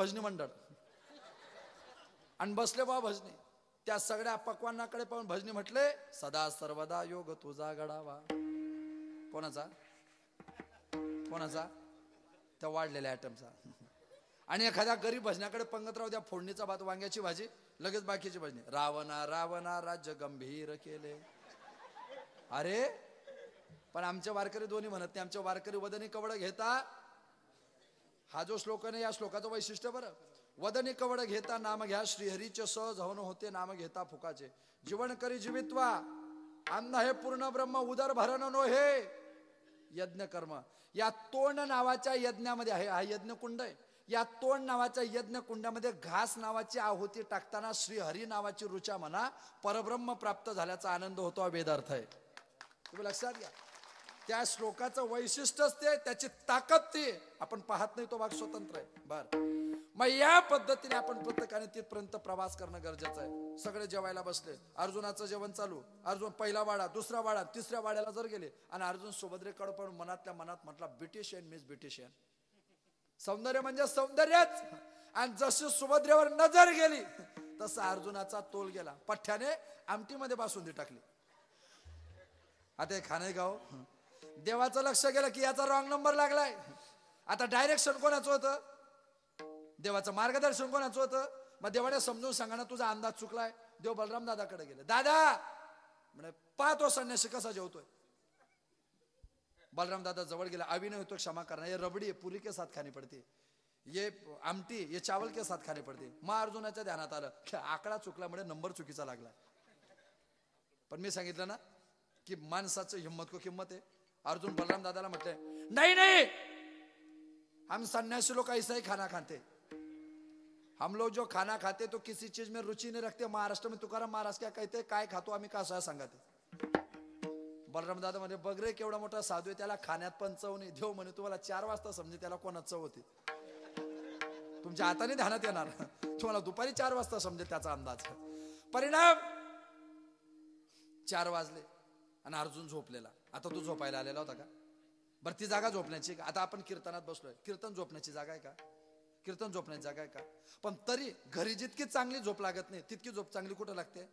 भजनी मंडळ. आणि बसले बा भजनी. त्या सगळ्या पक्वांनाकडे पाहून भजनी म्हटले सदा सर्वदा योग तुझा गडावा कोणाचा? कोणाचा? त्या वाढलेल्या आयटमचा आणि एखाद्या गरीब भजनाकडे पंगत राहू द्या फोडणीचा भात वांग्याची भाजी लगेच बाकीची भजनी. रावणा रावणा राज्य गंभीर केले. अरे पण आमचे वारकरी दोन्ही म्हणत नाही. आमचे वारकरी वदनी कवड घेता हा जो श्लोक आहे या श्लोकाचं वैशिष्ट्य बरं. वदने कवड घेता नाम घ्या श्रीहरीचे सहज हवन होते नाम घेता फुकाचे. जीवन करी जीवित्वा अन्न हे पूर्ण ब्रह्म उदर भरण नो हे. यज्ञ कर्म. या तोंड नावाच्या यज्ञामध्ये आहे हा यज्ञ कुंड आहे. या तोंड नावाच्या यज्ञ कुंडामध्ये घास नावाची आहुती टाकताना श्रीहरी नावाची रुचा म्हणा परब्रह्म प्राप्त झाल्याचा आनंद होतो हा वेदार्थ आहे. तुम्ही लक्षात घ्या. त्या श्लोकाचं वैशिष्ट्यच ते त्याची ताकद ती. आपण पाहत नाही तो भाग स्वतंत्र आहे. बर. मग या पद्धतीने आपण प्रत्येकाने तिथपर्यंत प्रवास करणं गरजेचं आहे. सगळे जेवायला बसले. अर्जुनाचं जेवण चालू. अर्जुन पहिला वाडा दुसरा वाडा तिसऱ्या वाड्याला जर गेले आणि अर्जुन सुभद्रेकडे पण मनातल्या मनात म्हटला ब्रिटिशियन मीन्स ब्रिटिशियन सौंदर्य म्हणजे सौंदर्यच. आणि जशी सुभद्रेवर नजर गेली तसा अर्जुनाचा तोल गेला. पठ्ठ्याने आमटीमध्ये बासुंदी टाकली. आता हे खाणे गाव देवाचं लक्ष गेलं की याचा रॉंग नंबर लागलाय. आता डायरेक्शन कोणाचं होतं? देवाचं मार्गदर्शन कोणाचं होतं? मग देवाने समजून सांगा ना तुझा अंदाज चुकलाय. देव बलराम दादाकडे गेले. दादा! म्हणे पाहतो संन्यासी कसा जेवतोय. बलराम दादा जवळ गेला. अभिनय होतो क्षमा करना ये रबडी आहे पुरी के साथ खाणी पडते. ये आमटी ये चावल के साथ खाणी पडते. मग अर्जुनाच्या ध्यानात आलं. आकडा आकडा चुकल्यामुळे नंबर चुकीचा लागला. पण मी सांगितलं ना की माणसाचं हिंमत को किंमत आहे. अर्जुन बलराम दादाला म्हटले नाही नहीं हम सन्यासी लोग ऐसा ही खाना खाते। हम लोग जो खाना खाते तो किसी चीज में रुचि नहीं रखते। महाराष्ट्र में तुकाराम महाराज क्या कहते काय खातो आम्ही का असं सांगते? बलराम दादा म्हणजे बघ रे केवढा मोठा साधू आहे त्याला खाण्यात पण चव नाही. देव म्हणे तुम्हाला चार वाजता समजे त्याला कोणात चव होती? तुमच्या हाताने ध्यानात येणार. तुम्हाला दुपारी चार वाजता समजेल त्याचा अंदाज. परिणाम चार वाजले. आणि अर्जुन झोपलेला. आता तू झोपायला आलेला होता का? बरं ती जागा झोपण्याची का? आता आपण कीर्तनात बसलोय. कीर्तन झोपण्याची जागा आहे का? कीर्तन झोपण्याची जागा आहे का? पण तरी घरी जितकी चांगली झोप लागत नाही तितकी झोप चांगली कुठं लागते?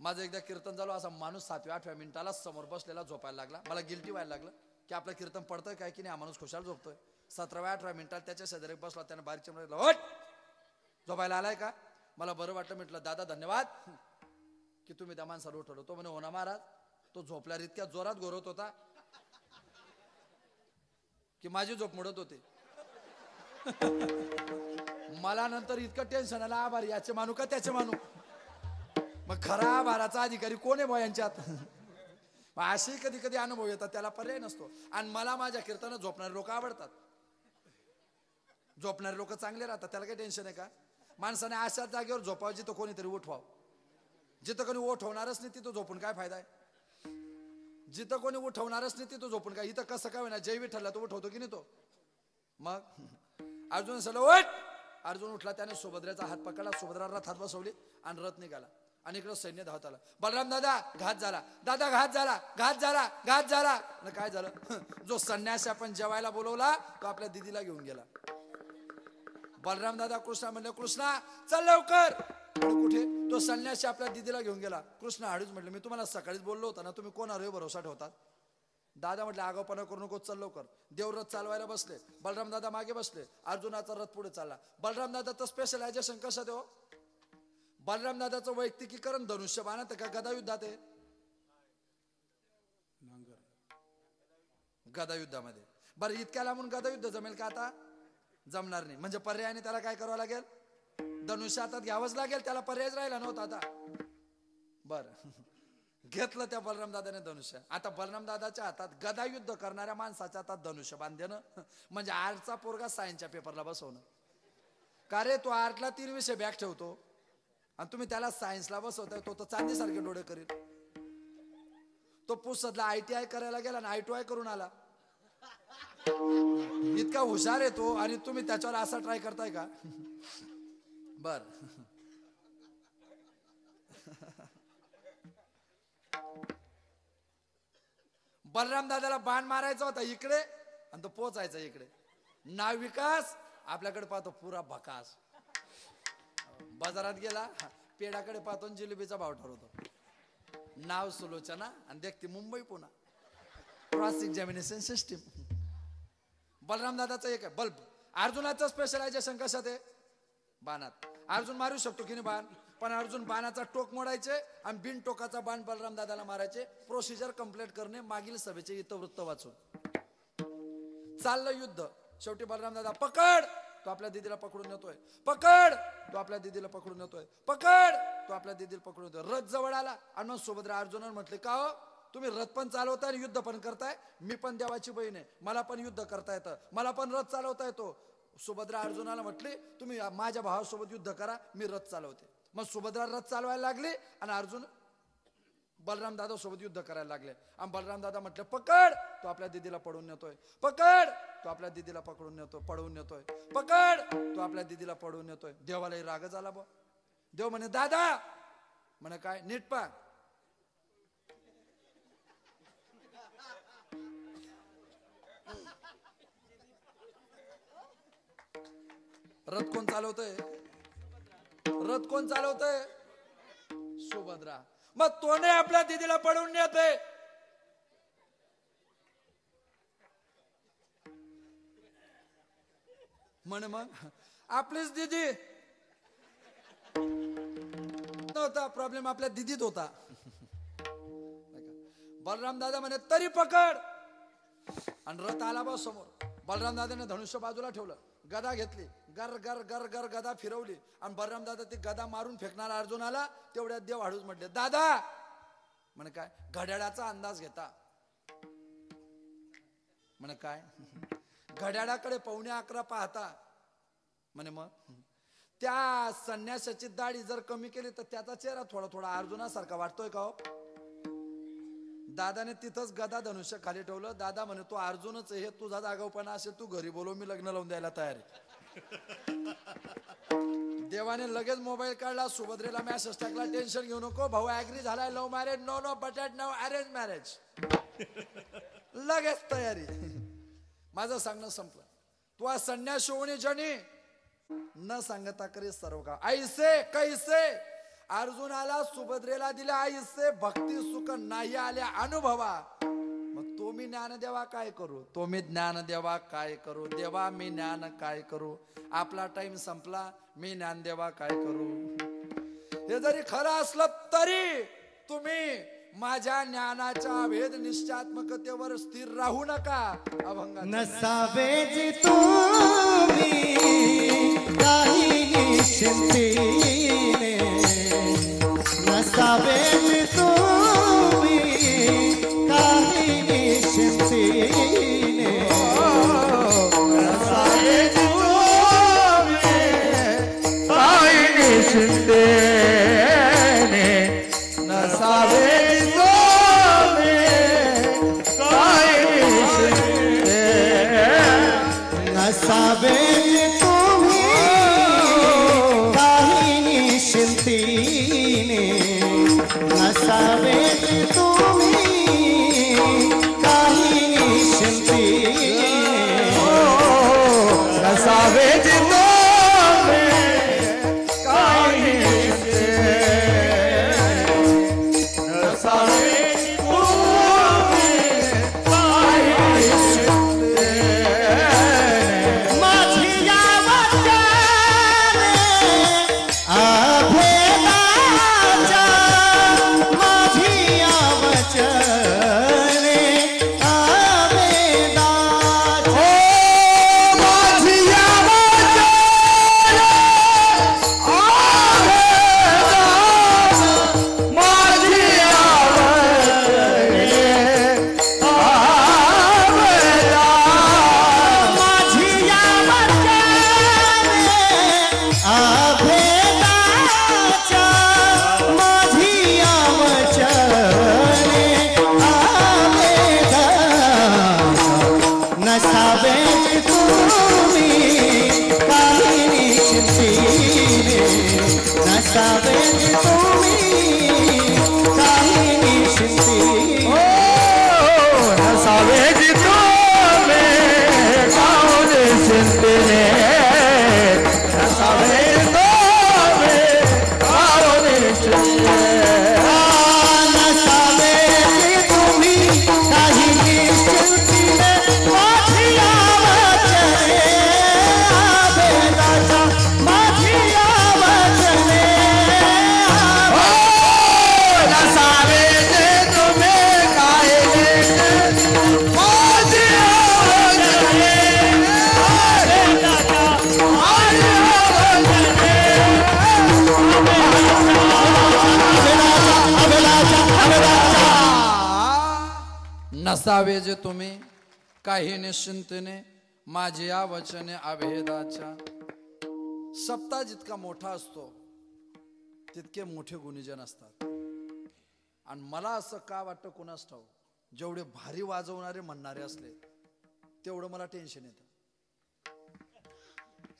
माझं एकदा कीर्तन झालो असा माणूस सातव्या आठव्या मिनिटाला समोर बसलेला झोपायला लागला. मला गिल्टी व्हायला लागलं की आपलं कीर्तन पडतंय काय की नाही हा माणूस खुशाल झोपतोय. सतराव्या अठराव्या मिनिटाला त्याच्या शेजारी बसला त्याने बारीकच्या म्हणलं झोपायला आलाय का? मला बरं वाटलं म्हटलं दादा धन्यवाद. की तुम्ही त्या माणसाला उठवलं. तो म्हणे हो ना महाराज. तो झोपल्यावर इतक्या जोरात गोरवत होता. की माझी झोप मोडत होते. मला नंतर इतकं टेन्शन आलं आभार याचे मानू का त्याचे मानू? मग खरा आभाराचा अधिकारी कोण आहे बा यांच्यात? मग असे कधी कधी अनुभव येतात त्याला पर्याय नसतो. आणि मला माझ्या कीर्तनात झोपणारे लोक आवडतात. झोपणारे लोक चांगले राहतात त्याला काही टेन्शन आहे का? माणसाने अशाच जागेवर झोपावं जिथं कोणीतरी उठवाव. जिथं कोणी उठवणारच नाही तिथं झोपून काय फायदा आहे? जिथं कोणी उठवणारच नाही तिथं झोपून काय? इथं कसं काय होणार जय विठ्ठलला तो उठवतो की नाही तो? मग? अर्जुन सलो उठ! अर्जुन उठला त्याने सुभद्राचा हात पकडला सुभद्रा रथात बसवली आणि रथ निघाला. आणि इकडं सैन्य धावत आलं. बलराम दादा घात झाला. दादा घात झाला. घात झाला. घात झाला. काय झालं? जो संन्यासी आपण जेवायला बोलवला तो आपल्या दिदीला घेऊन गेला. बलराम दादा कृष्णा म्हणले कृष्णा चल लवकर. कुठे? तो संन्यासी आपल्या दिदीला घेऊन गेला. कृष्ण हाडूच म्हटलं मी तुम्हाला सकाळीच बोललो होता ना तुम्ही कोणावर भरोसा ठेवतात दादा म्हटलं आगावपणा करू नको चल लवकर. देवरथ चालवायला बसले. बलराम दादा मागे बसले. अर्जुनाचा रथ पुढे चालला. बलराम दादाचं स्पेशलायझेशन कसं देव बलराम दादाचं वैयक्तिकीकरण धनुष्य बाणात का? गदा युद्धात आहे. गदा युद्धामध्ये बरं इतक्या लांबून गदा युद्ध जमेल का आता? जमणार नाही. म्हणजे पर्यायाने त्याला काय करावं लागेल? धनुष्य हातात घ्यावंच लागेल त्याला पर्यायच राहिला नव्हता आता. बर. घेतलं त्या बलराम दादाने धनुष्य. आता बलराम दादाच्या हातात गदा युद्ध करणाऱ्या माणसाच्या हातात धनुष्य बांधणं म्हणजे आर्टचा पोरगा सायन्सच्या पेपरला बसवणं. का रे तो आर्टला तीन विषय बॅग ठेवतो? आणि तुम्ही त्याला सायन्सला बसवताय तो तर चांदीसारखे डोळे करील. तो पुसदला आय टी आय करायला गेला आणि आय टी आय करून आला. इतका हुशार आहे तो आणि तुम्ही त्याच्यावर असा ट्राय करताय का? बर. बलराम दादाला बाण मारायचा होता इकडे आणि तो पोचायचा इकडे. नाव विकास आपल्याकडे पाहतो पुरा भकास. बाजारात गेला पेडाकडे पाहतो आणि जिलेबीचा भाव ठरवतो. नाव सुलोचना आणि देखते मुंबई पुन्हा क्रॉस एक्झामिनेशन सिस्टीम बलराम दादाचा एक आहे बल्ब. अर्जुनाचं स्पेशलायझेशन कशात आहे? बाणात. अर्जुन मारू शकतो की नाही बाण? पण अर्जुन बाणाचा टोक मोडायचे आणि बिन टोकाचा बाण बलराम दादाला मारायचे. प्रोसिजर कंप्लीट करणे मागील सभेचे इतवृत्त वाचून. चाललं युद्ध. शेवटी बलराम दादा पकड! तो आपल्या दिदीला पकडून नेतोय. पकड! तो आपल्या दिदीला पकडून नेतोय. पकड! तो आपल्या दिदीला पकडून येतोय रथ जवळ आला. आणि मग सुभद्रा अर्जुनानं म्हटले का हो? तुम्ही रथ पण चालवताय आणि युद्ध पण करताय. मी पण देवाची बहीण आहे. मला पण युद्ध करता येतं. मला पण रथ चालवता येतो. सुभद्रा अर्जुनाला म्हटली तुम्ही माझ्या भावासोबत युद्ध करा मी रथ चालवते. मग सुभद्रा रथ चालवायला लागली आणि अर्जुन बलराम दादा सोबत युद्ध करायला लागले. आणि बलराम दादा म्हटले पकड तो आपल्या दिदीला पडून नेतोय. पकड तो आपल्या दिदीला पकडून नेतो पडवून नेतोय. पकड तो आपल्या दिदीला पडवून नेतोय. देवालाही राग झाला बा देव म्हणे दादा. म्हणे काय? नीट पा रथ कोण चालवतय? रथ कोण चालवतय? सुभद्रा. मग तोने आपल्या दिदीला पडून नेते. म्हण मग आपलीच दिदी. नव्हता प्रॉब्लेम आपल्या दिदीत होता. बलराम दादा म्हणे तरी पकड. आणि रथ आला बा समोर. बलराम दादाने धनुष्य बाजूला ठेवलं. गदा घेतली. गर गर गर गर गदा फिरवली. आणि बलराम दादा ती गदा मारून फेकणार अर्जुनाला तेवढ्यात देव हाडूच म्हटले दादा! म्हणे काय? घड्याळाचा अंदाज घेता. म्हणे काय? घड्याळाकडे पावणे अकरा पाहता. म्हणे मग? त्या संन्यासाची दाढी जर कमी केली तर त्याचा चेहरा थोडा थोडा अर्जुनासारखा वाटतोय का हो? दादाने तिथंच गदा धनुष्य खाली ठेवलं. दादा म्हणे तू अर्जुनच हे तुझा जागावपणा असेल तू घरी बोलव. मी लग्न लावून द्यायला तयार आहे. देवाने लगेच मोबाईल काढला सुभद्रेला मॅसेज टाकला टेन्शन घेऊ नको भाऊ ऍग्री झालाय love marriage no no बटॅट no arrange marriage लगेच तयारी. माझं सांगणं संपलं. तू आज संन्यास होणे जनी न सांगता करी सर्व का ऐसे कैसे? अर्जुनाला सुभद्रेला दिले ऐसे भक्ती सुख नाही आल्या अनुभवा. मग तो मी ज्ञान देवा काय करू? तो मी ज्ञान देवा काय करू? देवा मी ज्ञान काय करू? आपला टाइम संपला मी ज्ञान देवा काय करू? हे जरी खरं असलं तरी तुम्ही माझ्या ज्ञानाच्या भेद निश्चात्मकतेवर स्थिर राहू नका अभंग नसावे तुम्ही नसावे काही नसावे जे तुम्ही. काही निश्चिंतेने माझी या वचने अभेदाच्या सप्ताह जितका मोठा असतो तितके मोठे गुणीजन असतात. आणि मला असं का वाटतं कुणास ठाऊ जेवढे भारी वाजवणारे म्हणणारे असले तेवढं मला टेन्शन येतं.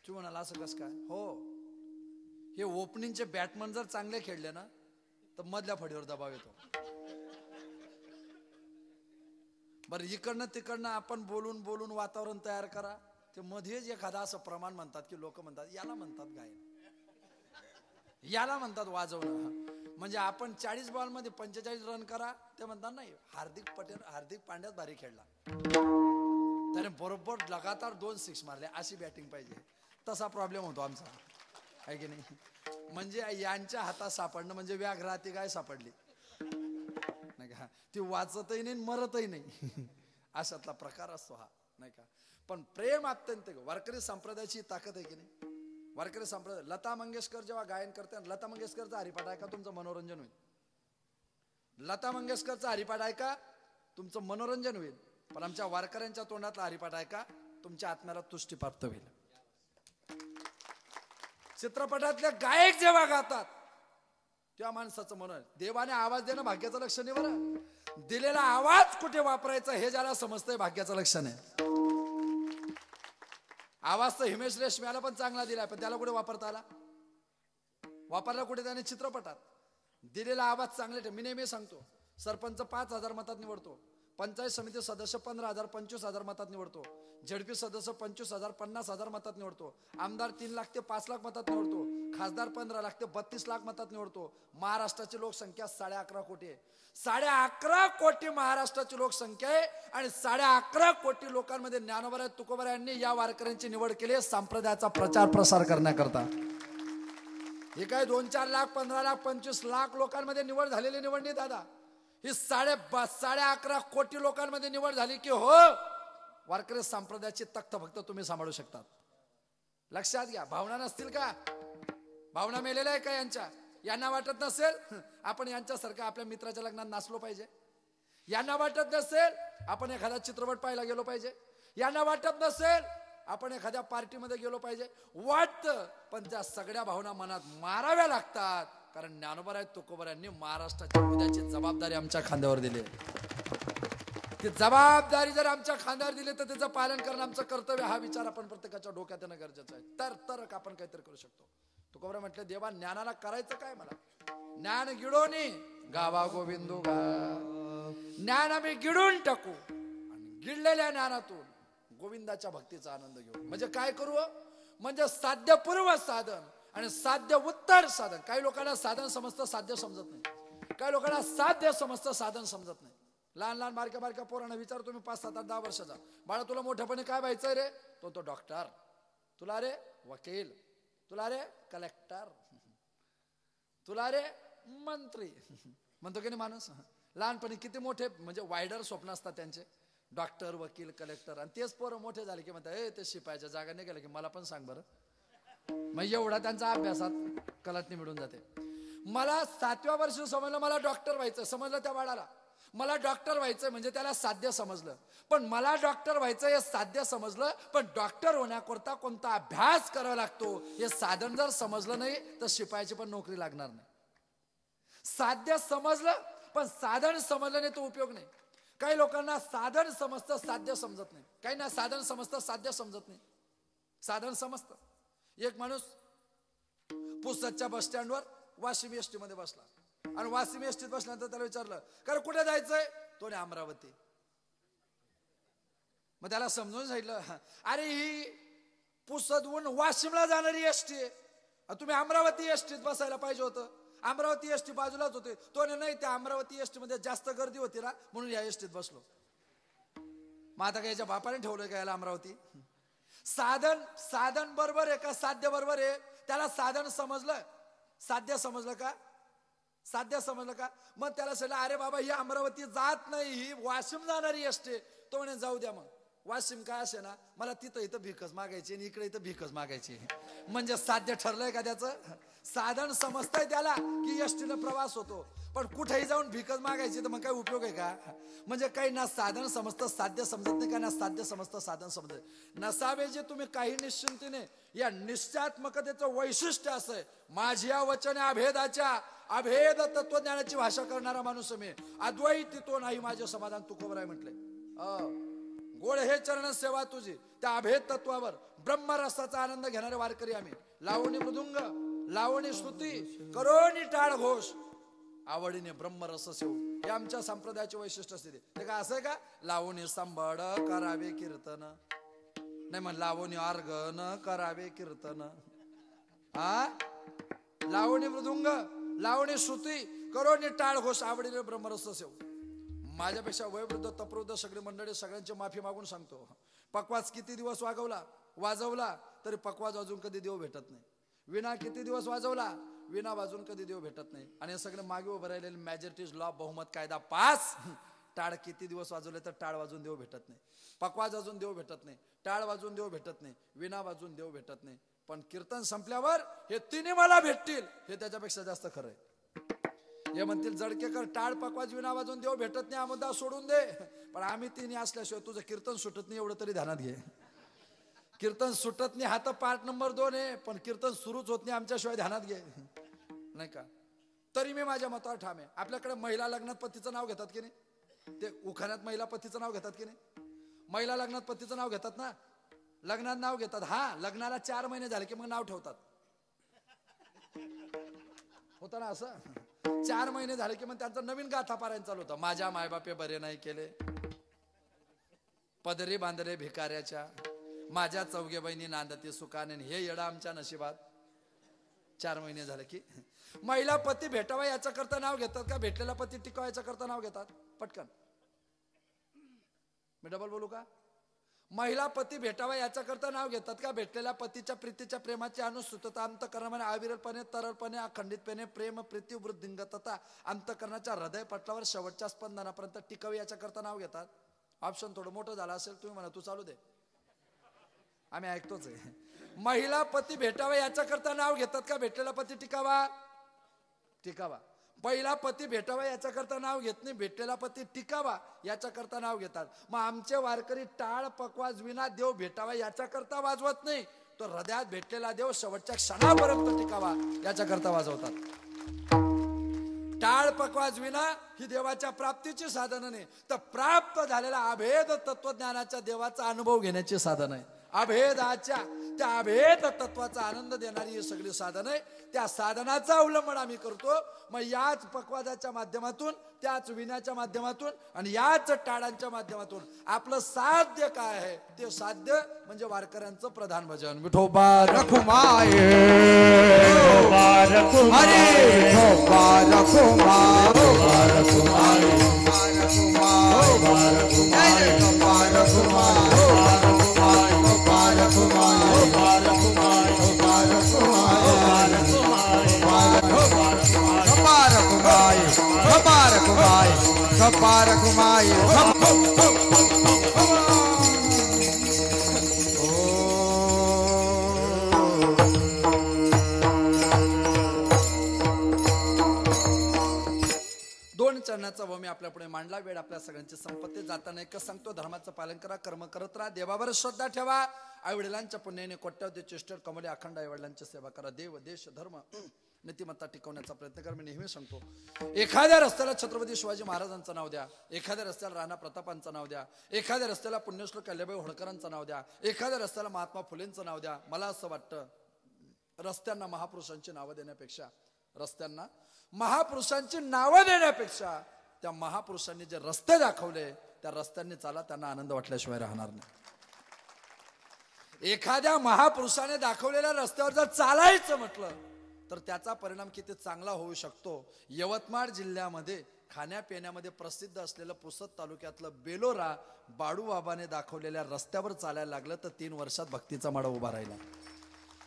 तू म्हणाला असं कसं काय? हो. हे ओपनिंगचे बॅटमन जर चांगले खेळले ना तर मधल्या फडीवर दबाव येतो. बरं इकडनं तिकडनं आपण बोलून बोलून वातावरण तयार करा. ते मध्येच एखादा असं प्रमाण म्हणतात की लोक म्हणतात याला म्हणतात गायन. याला म्हणतात वाजवणं. म्हणजे आपण चाळीस बॉलमध्ये पंचेचाळीस रन करा ते म्हणतात नाही हार्दिक पटेल हार्दिक पांड्यात भारी खेळला. त्याने बरोबर लगातार दोन सिक्स मारले अशी बॅटिंग पाहिजे. तसा प्रॉब्लेम होतो आमचा. आहे की नाही? म्हणजे यांच्या हातात सापडणं म्हणजे व्याघ्राती गाय सापडली. का ती वाचतही नाही मरतही नाही. अशातला प्रकार असतो हा नाही का? पण प्रेम अत्यंत वारकरी संप्रदायाची ताकद आहे की नाही? वारकरी संप्रदाय लता मंगेशकर जेव्हा गायन करते लता मंगेशकरचा हरिपाठ ऐका तुमचं मनोरंजन होईल. लता मंगेशकरचा हरिपाठ ऐका तुमचं मनोरंजन होईल. पण आमच्या वारकऱ्यांच्या तोंडातला हरिपाठ ऐका तुमच्या आत्म्याला तुष्टी प्राप्त होईल. चित्रपटातले गायक जेव्हा गातात त्या माणसाचं मन देवाने आवाज देणं भाग्याचं लक्षण आहे बरं. दिलेला आवाज कुठे वापरायचा हे ज्याला समजतंय भाग्याचं लक्षण आहे आवाज तर हिमेश रेशम्याला पण चांगला दिलाय पण त्याला कुठे वापरता आला? वापरला कुठे त्याने? चित्रपटात. दिलेला आवाज चांगले मी नेहमी सांगतो सरपंच पाच हजार मतात निवडतो. पंचायत समिती सदस्य पंधरा हजार पंचवीस हजार मतात निवडतो. झडपी सदस्य पंचवीस हजार पन्नास हजार मतात निवडतो. आमदार तीन लाख ते पाच लाख मतात निवडतो. खासदार पंधरा लाख ते बत्तीस लाख मतात निवडतो. महाराष्ट्राची लोकसंख्या साडे अकरा कोटी आहे. साडे अकरा कोटी महाराष्ट्राची लोकसंख्या आहे आणि साडे अकरा कोटी लोकांमध्ये ज्ञानोबा तुकोबरा यांनी या वारकऱ्यांची निवड केली आहे. संप्रदायाचा प्रचार प्रसार करण्याकरता. हे काय दोन चार लाख पंधरा लाख पंचवीस लाख लोकांमध्ये निवड झालेली निवडणी दादा. ही साडे साडे अकरा कोटी लोकांमध्ये निवड झाली की हो वारकरी संप्रदायाची तख्त फक्त तुम्ही सांभाळू शकतात. लक्षात घ्या भावना नसतील का? भावना मेलेल्या आहे का यांच्या? यांना वाटत नसेल? आपण यांच्यासारखं आपल्या मित्राच्या लग्नात नाचलो पाहिजे. यांना वाटत नसेल आपण एखादा चित्रपट पाहायला गेलो पाहिजे. यांना वाटत नसेल आपण एखाद्या पार्टीमध्ये गेलो पाहिजे. वाटतं पण त्या सगळ्या भावना मनात माराव्या लागतात कारण ज्ञानोबराय तुकोबरायांनी महाराष्ट्राच्या उद्याची जबाबदारी आमच्या खांद्यावर दिली. ती जबाबदारी जर आमच्या खांद्यावर दिली तर त्याचं पालन करणं आमचं कर्तव्य. हा विचार आपण प्रत्येकाच्या डोक्यात येणं गरजेचं आहे. तर तर आपण काहीतरी करू शकतो. तुकोबरा म्हटलं देवा ज्ञानाला करायचं काय मला? ज्ञान गिडोनी गावा गोविंदू गा. ज्ञान आम्ही गिडून टाकू आणि गिडलेल्या ज्ञानातून गोविंदाच्या भक्तीचा आनंद घेऊ. म्हणजे काय करू? म्हणजे साध्यपूर्व साधन. आणि साध्य उत्तर साधन. काही लोकांना साधन समजतं साध्य समजत नाही. काही लोकांना साध्य समजतं साधन समजत नाही. लहान लहान बारक्या बारक्या पोरांना विचार तुम्ही पाच सात आठ दहा वर्षाचा. बाळा तुला मोठ्यापणे काय व्हायचं रे? तो तो डॉक्टर. तुला रे? वकील. तुला रे? कलेक्टर. तुला रे? मंत्री. म्हणतो की नाही माणूस? लहानपणी किती मोठे म्हणजे वायडर स्वप्न असतात त्यांचे. डॉक्टर वकील कलेक्टर. आणि तेच पोरं मोठे झाले की म्हणतात ए ते शिपायच्या जागा नाही गेलं की मला पण सांग बरं. मग एवढा त्यांचा अभ्यासात कलाटणी मिळून जाते. मला सातव्या वर्षी समजलं मला डॉक्टर व्हायचं समजलं त्या बाळाला. मला डॉक्टर व्हायचं म्हणजे त्याला साध्य समजलं. पण मला डॉक्टर व्हायचं हे साध्य समजलं पण डॉक्टर होण्याकरता कोणता अभ्यास करावा लागतो हे साधन जर समजलं नाही तर शिपायाची पण नोकरी लागणार नाही. साध्य समजलं पण साधन समजलं नाही तो उपयोग नाही. काही लोकांना साधन समजतं साध्य समजत नाही. काही ना साधन समजतं साध्य समजत नाही. साधन समजतं. एक माणूस पुसदच्या बस स्टँडवर वाशिम एसटी मध्ये बसला. आणि वाशिम एस टीत बसल्यानंतर त्याला विचारलं कारण कुठे जायचंय? तो ने अमरावती. मग त्याला समजून सांगितलं अरे ही पुसदहून वाशिमला जाणारी एसटी आहे. तुम्ही अमरावती एस टीत बसायला पाहिजे होतं. अमरावती एस टी बाजूलाच होते. तो ने नाही त्या अमरावती एस टी मध्ये जास्त गर्दी होती ना म्हणून या एस टीत बसलो. मग आता काय याच्या बापाने ठेवलं का याला अमरावती? साधन साधन बरोबर आहे का? साध्य बरोबर आहे? त्याला साधन समजलं? साध्य समजलं का? साध्य समजलं का? मग त्याला सांगितलं अरे बाबा ही अमरावती जात नाही ही वाशिम जाणारी असते तो म्हणे जाऊ द्या मग. वाशिम काय असे ना मला तिथं इथं भिकच मागायची आणि इकडे इथं भिकच मागायची. म्हणजे साध्य ठरलंय का त्याचं? साधन समजतंय त्याला की एसटीनं प्रवास होतो. पण कुठेही जाऊन भिकच मागायची तर मग काय उपयोग आहे का? म्हणजे काही ना साधन समजतं साध्य समजत नाही का? ना साध्य समजतं साधन समजत नसावे जे तुम्ही काही निश्चिंतीने या निश्चयात्मकतेचं वैशिष्ट्य असं माझी या वचने अभेदाच्या अभेद तत्वज्ञानाची भाषा करणारा माणूस मी. अद्वैत तो नाही माझे समाधान तुकोबराय म्हटले गोड हे चरण सेवा तुझी. त्या अभेद तत्वावर ब्रह्मरसाचा आनंद घेणारे वारकरी आम्ही. लावणी मृदुंग लावणी श्रुती करोनी टाळ घोष आवडीने ब्रह्मरस सेव. हे आमच्या संप्रदायाचे वैशिष्ट्य असते ते. का असं आहे का? लावणी संबड करावे कीर्तन. नाही मग लावणी अर्गन करावे कीर्तन. हा लावणी मृदुंग लावणी श्रुती करोनी टाळ घोष आवडीने ब्रह्मरस सेव. माझ्यापेक्षा वयवृद्ध तपवृद्ध सगळे मंडळी सगळ्यांची माफी मागून सांगतो. पकवाज किती दिवस वागवला? वाजवला तरी पकवाज अजून कधी देव भेटत नाही. विना किती दिवस वाजवला? विना वाजून कधी देव भेटत नाही. आणि हे सगळे मागे उभं राहिलेले मॅजॉरिटीज लॉ बहुमत कायदा पास. टाळ किती दिवस वाजवले तर टाळ वाजून देव भेटत नाही. पकवाज वाजून देव भेटत नाही. टाळ वाजून देव भेटत नाही. विना वाजून देव भेटत नाही. पण कीर्तन संपल्यावर हे तिन्ही मला भेटतील हे त्याच्यापेक्षा जास्त खरं आहे. हे म्हणतील जडकेकर टाळ पकवाज विना वाजून देव भेटत नाही आमदा सोडून दे. पण आम्ही तिन्ही असल्याशिवाय तुझं कीर्तन सुटत नाही एवढं तरी ध्यानात घे. कीर्तन सुटत नाही हा तर पार्ट नंबर दोन आहे पण कीर्तन सुरूच होत नाही आमच्याशिवाय ध्यानात घे. नाही का? तरी मी माझ्या मतावर ठाम आहे. आपल्याकडे महिला लग्नात पतीचं नाव घेतात की नाही? ते उखाण्यात महिला पतीचं नाव घेतात की नाही? महिला लग्नात पतीचं नाव घेतात ना? लग्नात नाव घेतात. हा लग्नाला चार महिने झाले की मग नाव ठेवतात. होता ना असं? चार महिने झाले की मग त्यांचं नवीन गाथा पारायण चालू होतं. माझ्या मायबापे बरे नाही केले. पदरी बांधरे भिकाऱ्याच्या. माझ्या चौघे बहिणी नांदती सुखाने हे येडा आमच्या नशिबात. चार महिने झाले की महिला पती भेटावा याच्या करता नाव घेतात का? भेटलेला पती टिकावा याच्या करता नाव घेतात? पटकन. मी डबल बोलू का? महिला पती भेटावा याच्या करता नाव घेतात का? भेटलेल्या पतीच्या प्रीतीच्या प्रेमाची अनुसूतता अंतकरणामध्ये अविरलपणे तरळपणे अखंडितपणे प्रेम प्रीती वृद्धिंगतता अंतकरणाच्या हृदय पटलावर शेवटच्या स्पंदनापर्यंत टिकावी याच्या करता नाव घेतात. ऑप्शन थोडं मोठं झालं असेल तुम्ही म्हणा तू चालू दे. आम्ही ऐकतोच आहे. महिला पती भेटावा याच्या करता नाव घेतात का? भेटलेला पती टिकावा? टिकावा. पहिला पती भेटावा याच्या करता नाव घेत नाही भेटलेला पती टिकावा याच्या करता नाव घेतात. मग आमचे वारकरी टाळ पकवाज विना देव भेटावा याच्या करता वाजवत नाही. तो हृदयात भेटलेला देव शेवटच्या क्षणापर्यंत टिकावा याच्या करता वाजवतात. टाळ पकवाज विना ही देवाच्या प्राप्तीची साधन नाही. तर प्राप्त झालेला अभेद तत्वज्ञानाच्या देवाचा अनुभव घेण्याची साधन आहे. अभेदाच्या त्या अभेद तत्वाचा आनंद देणारी ही सगळी साधन आहे. त्या साधनाचा अवलंबन आम्ही करतो. मग याच पकवादाच्या माध्यमातून त्याच विण्याच्या माध्यमातून आणि याच टाळांच्या माध्यमातून आपलं साध्य काय आहे? ते साध्य म्हणजे वारकऱ्यांचं प्रधान भजन. विठोबा रखुमाय. हरे! पार कुमार हो, हो, हो, दोन चरणाचा व मी आपल्या पुढे मांडला. वेळ आपल्या सगळ्यांची संपत्ती. जाताना एकच सांगतो धर्माचं पालन करा कर्म करत राहा. देवावर श्रद्धा ठेवा. आई वडिलांच्या पुण्याने कोट्यावधी चेष्टर कमले अखंड आई वडिलांची सेवा करा. देव देश धर्म. नीतिमत्ता टिकवण्याचा प्रयत्न कर. मी नेहमी सांगतो एखाद्या रस्त्याला छत्रपती शिवाजी महाराजांचं नाव द्या एखाद्या रस्त्याला राणा प्रतापांचं नाव द्या एखाद्या रस्त्याला पुण्यश्लोक कल्याबाई होळकरांचं नाव द्या एखाद्या रस्त्याला महात्मा फुलेंचं नाव द्या मला असं वाटतं रस्त्यांना महापुरुषांची नावं देण्यापेक्षा रस्त्यांना महापुरुषांची नावं देण्यापेक्षा त्या महापुरुषांनी जे रस्ते दाखवले त्या रस्त्यांनी चाला त्यांना आनंद वाटल्याशिवाय राहणार नाही. एखाद्या महापुरुषाने दाखवलेल्या रस्त्यावर जर चालायचं म्हटलं तर त्याचा परिणाम किती चांगला होऊ शकतो? यवतमाळ जिल्ह्यामध्ये खाण्यापिण्यामध्ये प्रसिद्ध असलेलं पुसद तालुक्यातलं बेलोरा बाडूबाबाने दाखवलेल्या रस्त्यावर चालायला लागलं तर तीन वर्षात भक्तीचा माडा उभा राहिला.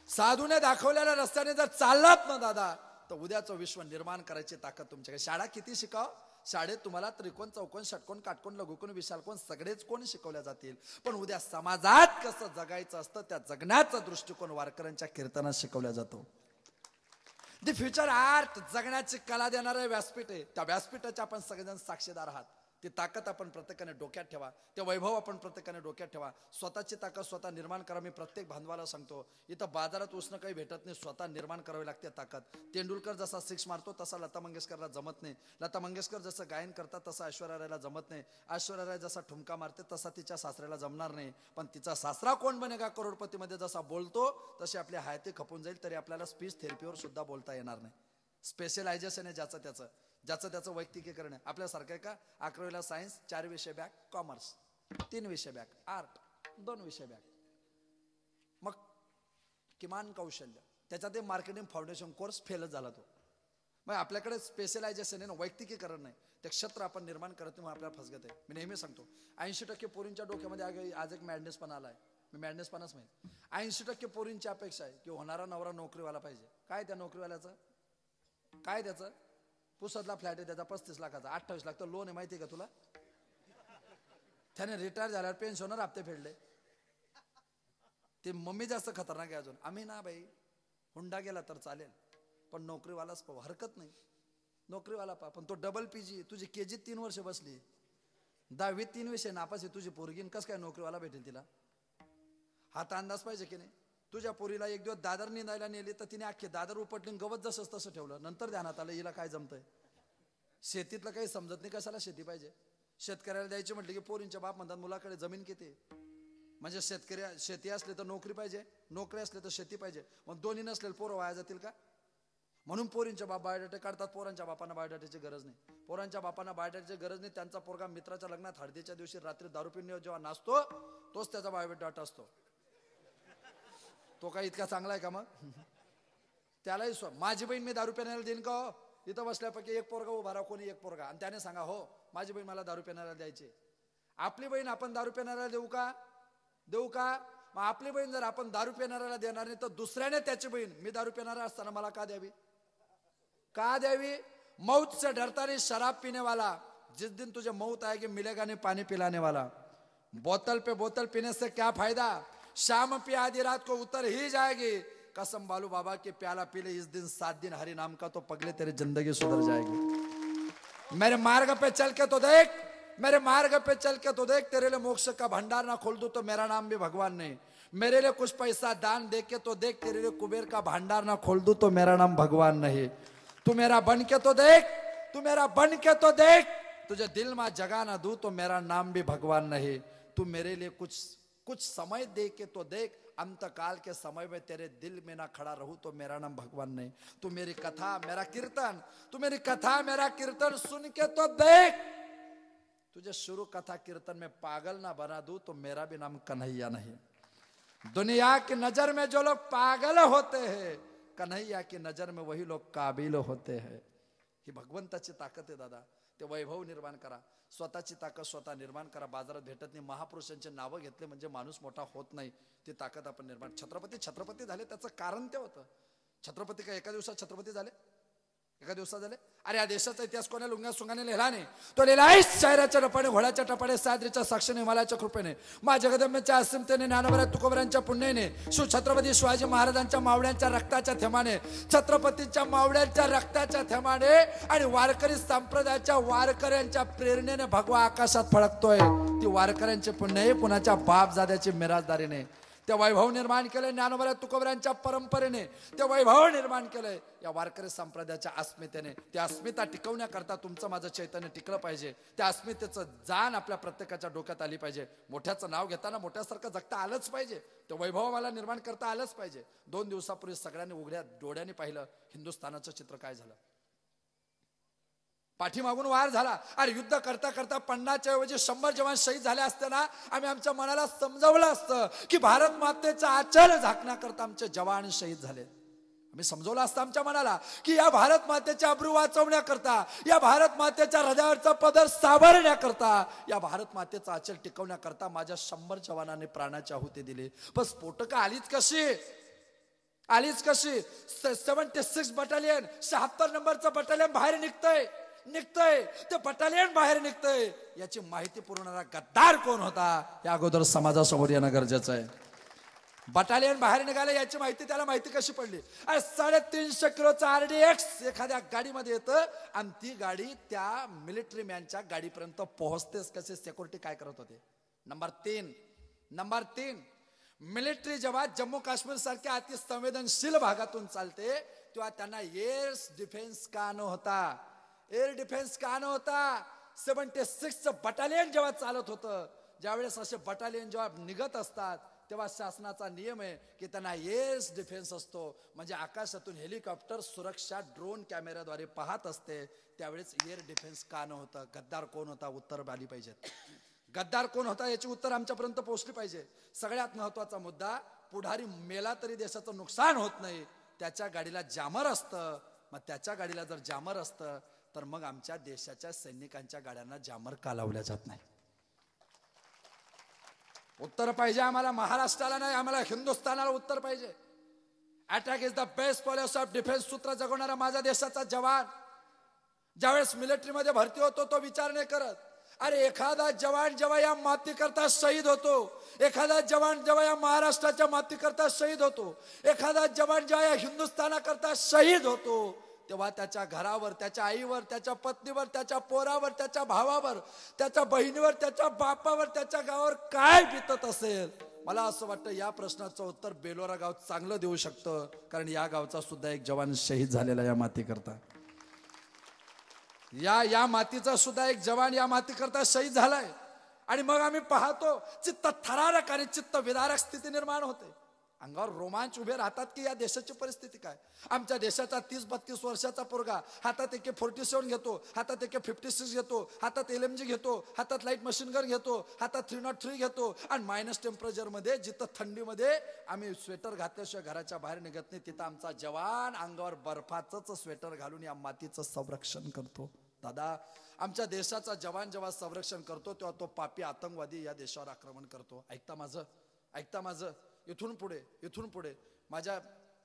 साधूने दाखवलेल्या रस्त्याने जर चाललात ना दादा तर उद्याचं विश्व निर्माण करायची ताकद तुमच्याकडे. शाळा किती शिकाव? शाळेत तुम्हाला त्रिकोण चौकोन षटकोन काटकोन लघुकोण विशालकोन सगळेच कोण शिकवल्या जातील. पण उद्या समाजात कसं जगायचं असतं त्या जगण्याचा दृष्टिकोन वारकऱ्यांच्या कीर्तनात शिकवला जातो. दी फ्युचर आर्ट जगण्याची कला देणारं व्यासपीठ आहे. त्या व्यासपीठाचे आपण सगळेजण साक्षीदार आहात. ती ताकद आपण प्रत्येकाने डोक्यात ठेवा. ते वैभव आपण प्रत्येकाने डोक्यात ठेवा. स्वतःची ताकद स्वतः निर्माण करा. मी प्रत्येक बांधवाला सांगतो इथं बाजारात उसणं काही भेटत नाही स्वतः निर्माण करावी लागते ताकद. तेंडुलकर जसा सिक्स मारतो तसा लता मंगेशकरला जमत नाही. लता मंगेशकर जसं गायन करतात तसं ऐश्वर्या रायला जमत नाही. ऐश्वर्या राय जसा ठुमका मारते तसा तिच्या सासऱ्याला जमणार नाही. पण तिचा सासरा कोण बनेगा करोडपतीमध्ये जसा बोलतो तशी आपली हायती खपून जाईल तरी आपल्याला स्पीच थेरपीवर सुद्धा बोलता येणार नाही. स्पेशलायझेशन आहे ज्याचं त्याचं. ज्याचं त्याचं वैयक्तिकीकरण आहे. आपल्यासारखं आहे का? अकरावीला सायन्स चार विषय बॅक कॉमर्स तीन विषय बॅक आर्ट दोन विषय बॅक मग किमान कौशल्य. त्याच्यात मार्केटिंग फाउंडेशन कोर्स फेलच झाला तो. मग आपल्याकडे स्पेशलायझेशन आहे ना वैयक्तिकीकरण नाही. ते क्षेत्र आपण निर्माण करत नाही म्हणून आपल्याला फसगत आहे. मी नेहमी सांगतो ऐंशी टक्के पोरींच्या डोक्यामध्ये आगे आज एक मॅडनेस पण आहे मी मॅडनेस पणाच माहीत. ऐंशी टक्के पोरींची अपेक्षा आहे की होणारा नवरा नोकरीवाला पाहिजे. काय त्या नोकरीवाल्याचं? काय त्याचं? पुसदला फ्लॅट आहे त्याचा पस्तीस लाखाचा अठ्ठावीस लाख. तर लोन आहे माहिती आहे का तुला? त्याने रिटायर झाल्यावर पेन्शनर हप्ते फेडले. ते मम्मी जास्त खतरनाक आहे अजून. आम्ही ना बाई हुंडा गेला तर चालेल पण नोकरीवालाच पाहू. हरकत नाही. नोकरीवाला पा पण तो डबल पी जी तुझी के जी तीन वर्ष बसली. दहावीत तीन विषय नापास आहे. तुझी पोरगीन कसं काय नोकरीवाला भेटेल तिला? हा तर अंदाज पाहिजे की नाही? तुझ्या पोरीला एक दिवस दादर निंदायला नेली तर तिने अख्खे दादर उपटली गवत जसंच तसं ठेवलं. नंतर ध्यानात आलं हिला काय जमतंय? शेतीतलं काही समजत नाही कशाला शेती पाहिजे? शेतकऱ्याला द्यायची म्हटलं की पोरींच्या बाप म्हणतात मुलाकडे जमीन किती म्हणजे शेतकरी शेती असली तर नोकरी पाहिजे नोकरी असली तर शेती पाहिजे. मग दोन्ही नसलेले पोरं वाया जातील का? म्हणून पोरींच्या बाप बायोडाटे काढतात पोरांच्या बापांना बायोडाटाची गरज नाही. पोरांच्या बापांना बायोडाटाची गरज नाही त्यांचा पोरगा मित्राच्या लग्नात हळदीच्या दिवशी रात्री दारू पिण्यावर जेव्हा नाचतो तोच त्याचा बायोडाटा असतो. तो काय इतका चांगला आहे का मग? त्यालाही स्व माझी बहीण मी दारू पिण्याला देईन का हो? इथं बसल्यापैकी एक पोरगा उभा राहा कोणी एक पोरगा. आणि त्याने सांगा हो माझी बहीण मला दारू पिण्याला द्यायची आपली बहीण आपण दारू पिणाऱ्याला देऊ का? देऊ का? मग आपली बहीण जर आपण दारू पिणाऱ्याला देणार नाही तर दुसऱ्याने त्याची बहीण मी दारू पिणारा असताना मला का द्यावी? का द्यावी? मौत से डरता नहीं शराब पीने वाला जिस दिन तुझे मौत आएगी मिलेगा नहीं पानी पिलाने वाला बोतल पे बोतल पीने से क्या फायदा? शाम पी आधी रात को उतर ही जाएगी। कसम बालू बाबा के प्याला पीले, इस दिन सात दिन हरि नाम का तो पगले तेरी ज़िंदगी सुधर जाएगी। मेरे मार्ग पे चल के तो देख, मेरे मार्ग पे चल के तो देख, तेरे लिए मोक्ष का भंडार ना खोल दू तो मेरा नाम भी भगवान नहीं। मेरे लिए कुछ पैसा दान दे के तो देख, तेरे लिए कुबेर का भंडार ना खोल दू तो मेरा नाम भगवान नहीं। तू मेरा बन के तो देख, तू मेरा बन के तो देख, तुझे दिल में जगा ना दू तो मेरा नाम भी भगवान नहीं। तू मेरे लिए कुछ कुछ समय दे के तो देख अंत काल के समय में तेरे दिल में ना खड़ा रहूँ तो मेरा नाम भगवान नहीं। तू मेरी कथा, मेरा कीर्तन, तू मेरी कथा, मेरा कीर्तन सुन के तो देख। तुझे शुरू कथा कीर्तन में पागल ना बना दू तो मेरा भी नाम कन्हैया नहीं। दुनिया की नज़र में जो लोग पागल होते हैं, कन्हैया की नज़र में वही लोग काबिल होते हैं। ही भगवंताची ताकत है, दादा। ते वैभव निर्माण करा. स्वतःची ताकद स्वतः निर्माण करा. बाजारात भेटत नाही. महापुरुषांचे नावं घेतले म्हणजे माणूस मोठा होत नाही. ती ताकद आपण निर्माण छत्रपती छत्रपती झाले त्याचं कारण ते होतं. छत्रपती काय एका दिवसात छत्रपती झाले? एका दिवसात झाले? अरे या देशाचा इतिहास कोणा लुंगा सुंगाने लिहिला नाही? तो लिहिला आहे शायराच्या टपाने घोड्याच्या टपाने सादरीच्या साक्षीने हिमालयाच्या कृपेने. मा जगदंबेच्या असिमतेने ज्ञानोबऱ्या तुकोबऱ्यांच्या पुण्याने शिव छत्रपती शिवाजी महाराजांच्या मावळ्यांच्या रक्ताच्या थेमाने छत्रपतींच्या मावळ्यांच्या रक्ताच्या थेमाने आणि वारकरी संप्रदायाच्या वारकऱ्यांच्या प्रेरणेने भगवा आकाशात फळकतोय ती वारकऱ्यांचे पुण्य आहे पुण्याच्या बाप जाद्याची मिराजदारीने. ते वैभव निर्माण केलंय ज्ञानोबऱ्या तुकोबऱ्यांच्या परंपरेने. ते वैभव निर्माण केलंय. या वारकरी संप्रदायाच्या अस्मितेने. त्या अस्मिता टिकवण्याकरता तुमचं माझं चैतन्य टिकलं पाहिजे. त्या अस्मितेचं जाण आपल्या प्रत्येकाच्या डोक्यात आली पाहिजे. मोठ्याचं नाव घेताना मोठ्यासारखं जगता आलंच पाहिजे. ते वैभव मला निर्माण करता आलंच पाहिजे. दोन दिवसापूर्वी सगळ्यांनी उघड्या डोळ्यांनी पाहिलं. हिंदुस्थानाचं चित्र काय झालं? पाठीमागून वार झाला. अरे युद्ध करता करता पन्नासच्या ऐवजी शंभर जवान शहीद झाले असते ना आम्ही आमच्या मनाला समजवलं असतं की भारत मातेचा आचल झाकण्याकरता आमचे जवान शहीद झाले. आम्ही समजवलं असतं आमच्या मनाला की या भारत मातेच्या अब्रू वाचवण्याकरता या भारत मातेच्या हृदयावरचा पदर सावरण्याकरता या भारत मातेचा आचल टिकवण्याकरता माझ्या शंभर जवानांनी प्राणाची आहुती दिली. पण स्फोटकं आलीच कशी? आलीच कशी? सेव्हन्टी सिक्स बटालियन शहात्तर नंबरचं बटालियन बाहेर निघतंय. निघतंय. ते बटालियन बाहेर निघतंय. याची माहिती पुरवणारा गद्दार कोण होता या अगोदर समाजासमोर येणं गरजेचं आहे. बटालियन बाहेर निघाले याची माहिती त्याला माहिती कशी पडली? अरे साडेतीनशे किलोचा आरडीएक्स एखाद्या गाडीमध्ये येतं आणि ती गाडी त्या मिलिटरी मॅनच्या गाडीपर्यंत पोहोचतेच कसे सिक्युरिटी काय करत होते? नंबर तीन. नंबर तीन. मिलिटरी जेव्हा जम्मू काश्मीर सारख्या अति संवेदनशील भागातून चालते तेव्हा त्यांना एअर डिफेन्स का न होता? एअर डिफेन्स का न होता. सेव्हन्टी सिक्स बटालियन जेव्हा चालत होतं ज्यावेळेस असे बटालियन जेव्हा निघत असतात तेव्हा शासनाचा नियम आहे की त्यांना एअर डिफेन्स असतो. म्हणजे आकाशातून हेलिकॉप्टर सुरक्षा ड्रोन कॅमेऱ्याद्वारे पाहत असते. त्यावेळेस एअर डिफेन्स का नव्हतं गद्दार कोण होता? उत्तर आली पाहिजेत. गद्दार कोण होता? याची उत्तर आमच्यापर्यंत पोहोचली पाहिजे. सगळ्यात महत्त्वाचा मुद्दा पुढारी मेला तरी देशाचं नुकसान होत नाही. त्याच्या गाडीला जामर असतं. मग त्याच्या गाडीला जर जामर असतं तर मग आमच्या देशाच्या सैनिकांच्या गाड्यांना जामर का लावल्या जात नाही? उत्तर पाहिजे आम्हाला महाराष्ट्राला नाही आम्हाला हिंदुस्थानाला उत्तर पाहिजे. Attack is the best policy of defence सूत्र जगवणारा माझ्या देशाचा जवान. ज्यावेळेस मिलिटरीमध्ये भरती होतो तो विचार नाही करत. अरे एखादा जवान जेव्हा या माती करता शहीद होतो एखादा जवान जेव्हा या महाराष्ट्राच्या माती करता शहीद होतो एखादा जवान जेव्हा या हिंदुस्थानाकरता शहीद होतो तेव्हा त्याच्या घरावर त्याच्या आईवर त्याच्या पत्नीवर त्याच्या पोरावर त्याच्या भावावर त्याच्या बहिणीवर त्याच्या बापावर त्याच्या गावावर काय बितत असेल? मला असं वाटतं या प्रश्नाचं उत्तर बेलोरा गाव चांगलं देऊ शकतं कारण या गावचा सुद्धा एक जवान शहीद झालेला या माती करता या या मातीचा सुद्धा एक जवान या माती करता शहीद झालाय. आणि मग आम्ही पाहतो चित्त थरारक आणि चित्त विदारक स्थिती निर्माण होते. अंगावर रोमांच उभे राहतात की या देशाची परिस्थिती काय? आमच्या देशाचा तीस बत्तीस वर्षाचा पोरगा हातात एके फोर्टी सेवन घेतो हातात एके फिफ्टी सिक्स घेतो हातात एल एम जी घेतो हातात लाइट मशीन गन घेतो हातात थ्री नॉट थ्री घेतो आणि मायनस टेम्परेचरमध्ये जिथं थंडीमध्ये आम्ही स्वेटर घातल्याशिवाय घराच्या बाहेर निघत नाही तिथं आमचा जवान अंगावर बर्फाचंच स्वेटर घालून या मातीचं संरक्षण करतो. दादा आमच्या देशाचा जवान जेव्हा संरक्षण करतो तेव्हा तो पापी आतंकवादी या देशावर आक्रमण करतो. ऐकता माझं? ऐकता माझं? इथून पुढे इथून पुढे. माझ्या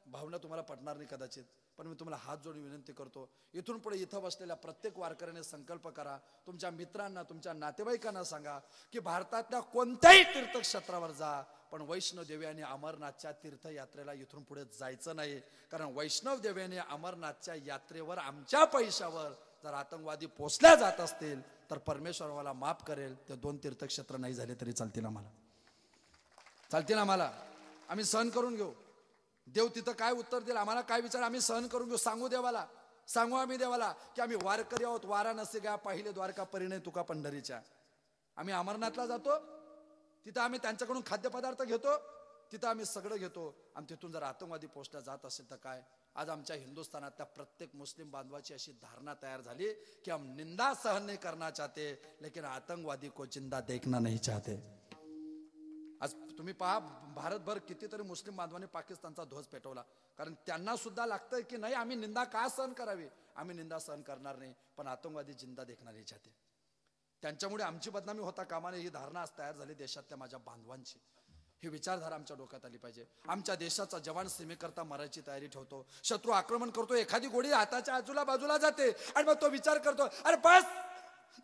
भावना तुम्हाला पटणार नाही कदाचित पण मी तुम्हाला हात जोडून विनंती करतो. इथून पुढे इथं बसलेल्या प्रत्येक वारकऱ्याने संकल्प करा. तुमच्या मित्रांना तुमच्या नातेवाईकांना सांगा की भारतातल्या कोणत्याही तीर्थक्षेत्रावर जा पण वैष्णव देवी आणि अमरनाथच्या तीर्थयात्रेला इथून पुढे जायचं नाही. कारण वैष्णव देवी आणि अमरनाथच्या यात्रेवर आमच्या पैशावर जर आतंकवादी पोचल्या जात असतील तर परमेश्वर मला माफ करेल. ते दोन तीर्थक्षेत्र नाही झाले तरी चालतील आम्हाला. चालतील आम्हाला. आम्ही सहन करून घेऊ. देव तिथं काय उत्तर देईल आम्हाला काय विचार आम्ही सहन करून घेऊ. सांगू देवाला सांगू आम्ही देवाला की आम्ही वारकरी आहोत वारा नसे गा पाहिले द्वारका परिणय तुका पंढरीच्या. आम्ही अमरनाथला जातो तिथं आम्ही त्यांच्याकडून खाद्यपदार्थ घेतो तिथं आम्ही सगळं घेतो. आणि तिथून जर आतंकवादी पोचल्या जात असेल तर काय? आज आमच्या हिंदुस्थानात त्या प्रत्येक मुस्लिम बांधवाची अशी धारणा तयार झाली की हम निंदा सहन नाही करना चाहते लेकिन आतंकवादी को जिंदा देखना नाही चाहते. तुम्ही पहा भारतभर कितीतरी मुस्लिम बांधवांनी पाकिस्तानचा ध्वज पेटवला. कारण त्यांना सुद्धा लागतंय की नाही आम्ही निंदा का सहन करावी? आम्ही निंदा सहन करणार नाही पण आतंकवादी जिंदा देखणार नाही चाहते त्यांच्यामुळे आमची बदनामी होता कामाने ही धारणा आज तयार झाली देशातल्या माझ्या बांधवांची. ही विचारधारा आमच्या डोक्यात आली पाहिजे. आमच्या देशाचा जवान सीमेकरता मरायची तयारी ठेवतो. शत्रू आक्रमण करतो एखादी गोळी हाताच्या आजूला बाजूला जाते. आणि मग तो विचार करतो अरे बस!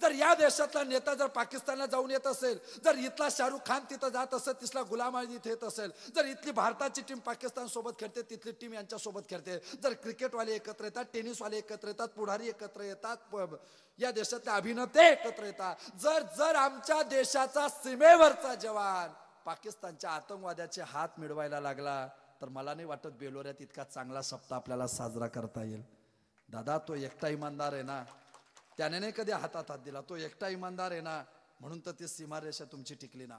जर या देशातला नेता जर पाकिस्तानला जाऊन येत असेल जर इथला शाहरुख खान तिथं जात असेल तिथला गुलाम अली इथे येत असेल जर इथली भारताची टीम पाकिस्तान सोबत खेळते तिथली टीम यांच्या सोबत खेळते जर क्रिकेटवाले एकत्र येतात टेनिसवाले एकत्र येतात पुढारी एकत्र येतात या देशातले अभिनेते एकत्र येतात. जर जर आमच्या देशाचा सीमेवरचा जवान पाकिस्तानच्या आतंकवाद्याचे हात मिळवायला लागला तर मला नाही वाटत बेलोऱ्यात इतका चांगला सप्ताह आपल्याला साजरा करता येईल. दादा तो एकटा इमानदार आहे ना? त्याने नाही कधी हातात हात दिला. तो एकटा इमानदार आहे ना म्हणून तर ती सीमारेषा तुमची टिकली ना.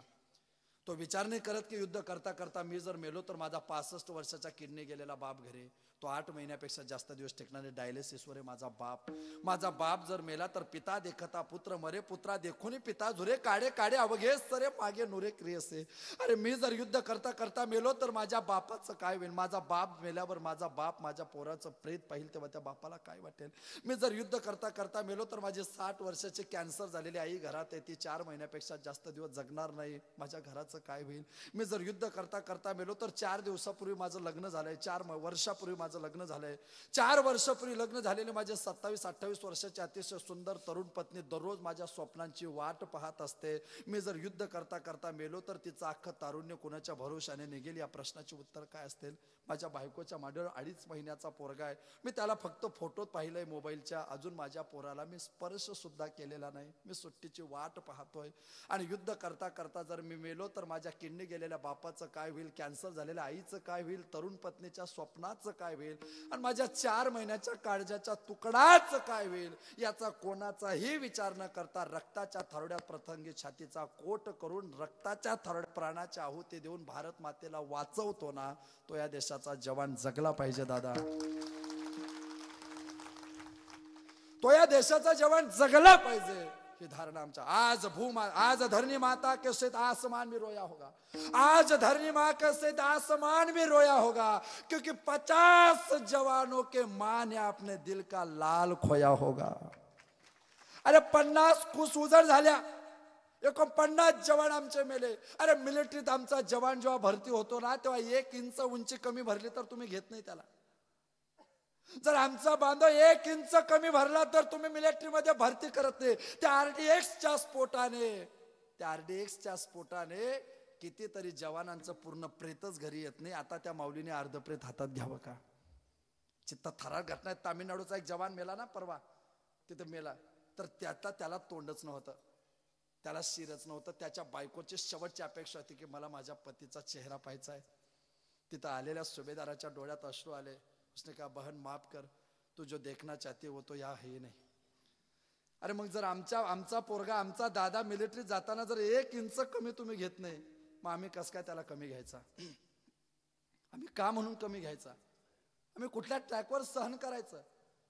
तो विचार नाही करत की युद्ध करता करता मी जर मेलो तर माझा पासष्ट वर्षाचा किडनी गेलेला बाप घरे. तो आठ महिन्यापेक्षा जास्त दिवस टिकणारे डायलिसिसवर आहे माझा बाप. माझा बाप जर मेला तर पिता देखता पुत्र मरे पुत्रा देखून पिता झुरे काडे काडे अवघे सरे मागे नुरे क्रियसे अरे मी जर युद्ध करता करता मेलो तर माझ्या बापाचं काय होईल? माझा बाप मेल्यावर माझा बाप माझ्या पोराचं प्रेत पाहिल तेव्हा त्या बापाला काय वाटेल? मी जर युद्ध करता करता मेलो तर माझी साठ वर्षाची कॅन्सर झालेली आई घरात आहे. ती चार महिन्यापेक्षा जास्त दिवस जगणार नाही. माझ्या घराचं भारताचं काय होईल? मी जर युद्ध करता करता मेलो तर चार दिवसापूर्वी माझं लग्न झालंय. चार वर्षापूर्वी माझं लग्न झालंय. चार वर्षापूर्वी लग्न झालेले माझे सत्तावीस अठ्ठावीस वर्षाची अतिशय सुंदर तरुण पत्नी दररोज माझ्या स्वप्नांची वाट पाहत असते. मी जर युद्ध करता करता मेलो तर तिचं अख्खं तारुण्य कुणाच्या भरोशाने निघेल? या प्रश्नाचे उत्तर काय असतील? माझ्या बायकोच्या मांडीवर अडीच महिन्याचा पोरगा आहे. मी त्याला फक्त फोटोत पाहिलंय मोबाईलच्या अजून माझ्या पोराला मी स्पर्श सुद्धा केलेला नाही. मी सुट्टीची वाट पाहतोय. आणि युद्ध करता करता जर मी मेलो तर माझ्या किडनी गेलेल्या बापाचं काय होईल? कॅन्सर झालेल्या आईचं काय होईल? तरुण पत्नीच्या स्वप्नाचं काय होईल? आणि माझ्या चार महिन्याच्या काळजाच्या तुकडाचं काय होईल? याचा कोणाचाही विचार न करता रक्ताच्या थरड्यात प्रथंगी छातीचा कोट करून रक्ताच्या थरड प्राणाच्या आहुती देऊन भारत मातेला वाचवतो ना तो या देशात देशाचा जवान जगला पाहिजे, दादा. तो या देशाचा जवान जगला पाहिजे, ही धारणा आमच्या. आज भूमा, आज धरणी माता के आसमान भी रोया होगा. आज धरणी माँ के आसमान भी रोया होगा, क्योंकि पचास जवानों के माँ ने अपने दिल का लाल खोया होगा. अरे पन्नास कुस उजड झाल्या. एकोण पन्नास जवान आमचे मेले. अरे मिलिटरीत आमचा जवान जेव्हा भरती होतो ना तेव्हा एक इंच उंची कमी भरली तर तुम्ही घेत नाही त्याला. जर आमचा बांधव एक इंच कमी भरला तर तुम्ही मिलिटरीमध्ये भरती करत नाही. त्या आरडीएक्सच्या स्फोटाने त्या आरडीएक्सच्या स्फोटाने कितीतरी जवानांचं पूर्ण प्रेतच घरी येत नाही. आता त्या माऊलीने अर्धप्रेत हातात घ्यावं का? चित्त थरार घटना तामिळनाडूचा एक जवान मेला ना परवा तिथं मेला. तर त्याचा त्याला तोंडच नव्हतं. त्याला शिरच नव्हतं. त्याच्या बायकोची शेवटची अपेक्षा होती की मला माझ्या पतीचा चेहरा पाहायचा आहे. तिथं आलेल्या सुभेदाराच्या डोळ्यात अश्रू आले. उसने का बहन माफ कर. तू जो देखना चाहते वो हो, तो या हे नाही. अरे मग जर आमच्या आमचा पोरगा आमचा दादा मिलिटरी जाताना जर एक इंच कमी तुम्ही घेत नाही मग आम्ही कस काय त्याला कमी घ्यायचा? आम्ही का म्हणून कमी घ्यायचा? आम्ही कुठल्या ट्रॅकवर सहन करायचं?